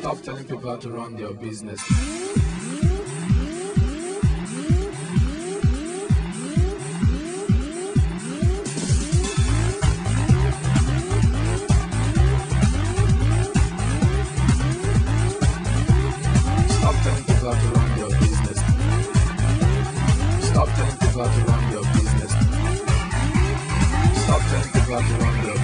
Stop telling people how to run their business. Stop telling people how to run your business. Stop telling people how to run your business.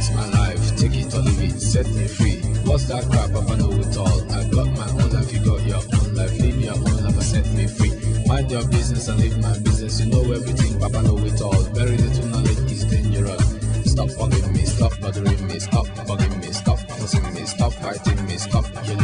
It's my life, take it or leave it, set me free. What's that crap? I know it all. I got my own life, you got your own life. Leave your own life, I set me free. Mind your business and leave my business. You know everything, Papa know it all. Very little knowledge is dangerous. Stop bugging me, stop bothering me, stop bugging me, stop fussing me, stop fighting me, stop yelling.